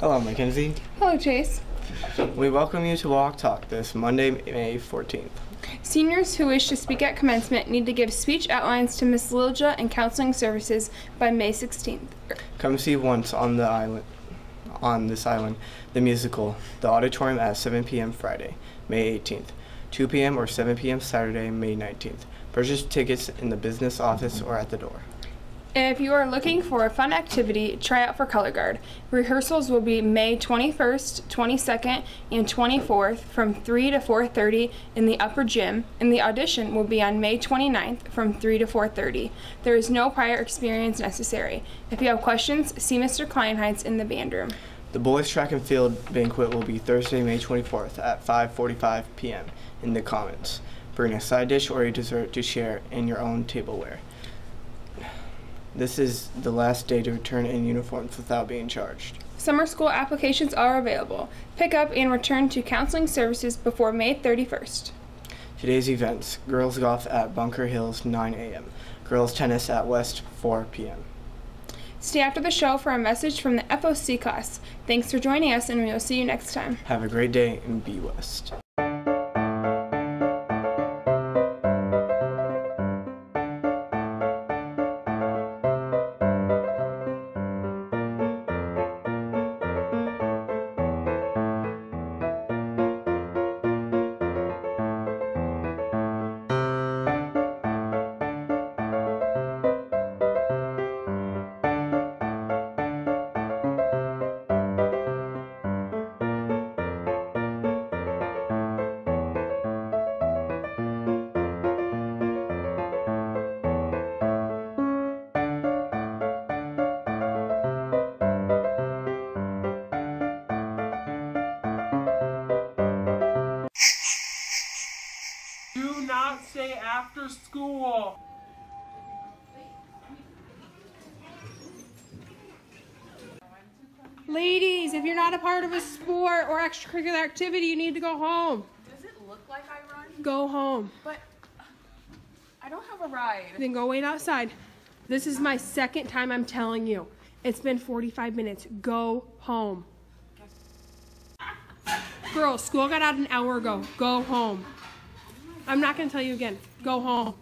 Hello, Mackenzie. Hello, Chase. We welcome you to Walk Talk this Monday, May 14th. Seniors who wish to speak at commencement need to give speech outlines to Ms. Lilja and Counseling Services by May 16th. Come see Once on the Island, on this island, the musical, the auditorium at 7 p.m. Friday, May 18th, 2 p.m. or 7 p.m. Saturday, May 19th. Purchase tickets in the business office or at the door. If you are looking for a fun activity, try out for Color Guard. Rehearsals will be May 21st, 22nd, and 24th from 3 to 4:30 in the upper gym, and the audition will be on May 29th from 3 to 4:30. There is no prior experience necessary. If you have questions, see Mr. Kleinheinz in the band room. The boys track and field banquet will be Thursday, May 24th at 5:45 p.m. in the Commons. Bring a side dish or a dessert to share in your own tableware. This is the last day to return in uniforms without being charged. Summer school applications are available. Pick up and return to counseling services before May 31st. Today's events girls golf at Bunker Hills 9 a.m., girls tennis at West 4 p.m. Stay after the show for a message from the FOC class. Thanks for joining us, and we will see you next time. Have a great day and be West. Do not stay after school. Ladies, if you're not a part of a sport or extracurricular activity, you need to go home. Does it look like I run? Go home. But I don't have a ride. Then go wait outside. This is my second time I'm telling you. It's been 45 minutes. Go home. Girls, school got out an hour ago. Go home. I'm not going to tell you again. Go home.